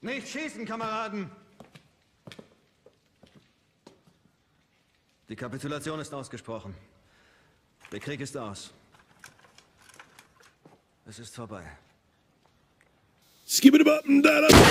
Nicht schießen, Kameraden! Die Kapitulation ist ausgesprochen. Der Krieg ist aus. Es ist vorbei. Skip it up and down.